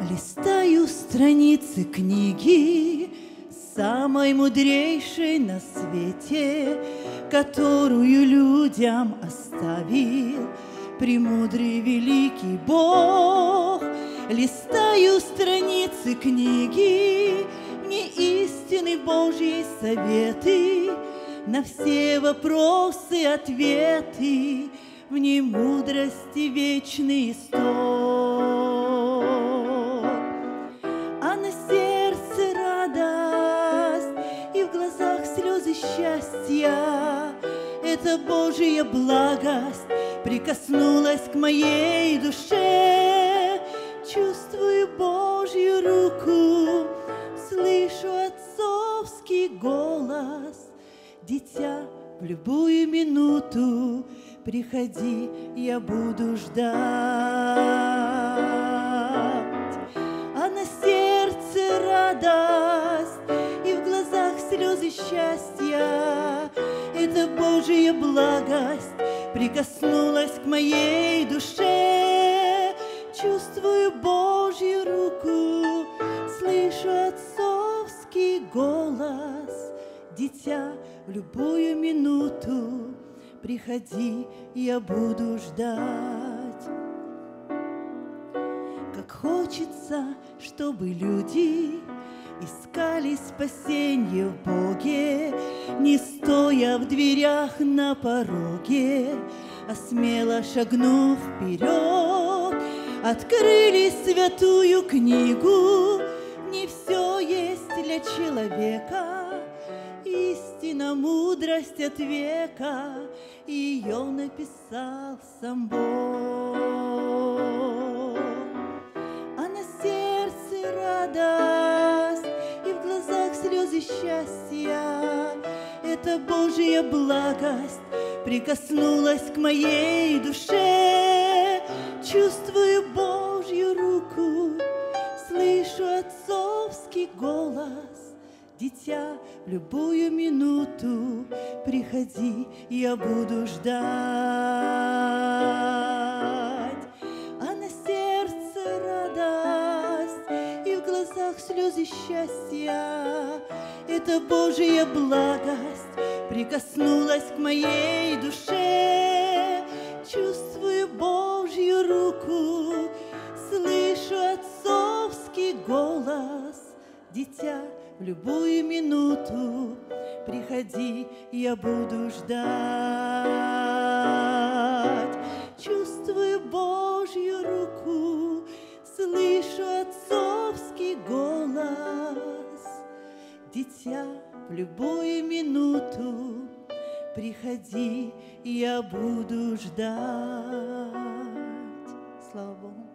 Листаю страницы книги Самой мудрейшей на свете, Которую людям оставил Премудрый великий Бог. Листаю страницы книги, Мне истины Божьи советы, На все вопросы ответы, В ней мудрости вечный исток. Счастья Это Божья благость Прикоснулась к моей душе. Чувствую Божью руку Слышу отцовский голос. Дитя, в любую минуту Приходи, я буду ждать. А на сердце радость И в глазах слезы счастья Это Божья благость Прикоснулась к моей душе Чувствую Божью руку Слышу отцовский голос Дитя, в любую минуту приходи, я буду ждать. Как хочется, чтобы люди искали спасенье в Боге, не стоя в дверях на пороге, а смело шагнув вперед, открыли святую книгу. Не все есть для человека, истина, мудрость от века, ее написал сам Бог. Слезы счастья. Это Божья благость прикоснулась к моей душе. Чувствую Божью руку, слышу отцовский голос. Дитя, в любую минуту приходи, я буду ждать. Глазах слезы счастья. Это Божья благость прикоснулась к моей душе. Чувствую Божью руку, слышу отцовский голос. Дитя, в любую минуту приходи, я буду ждать. Дитя, в любую минуту приходи, я буду ждать. Слава Богу.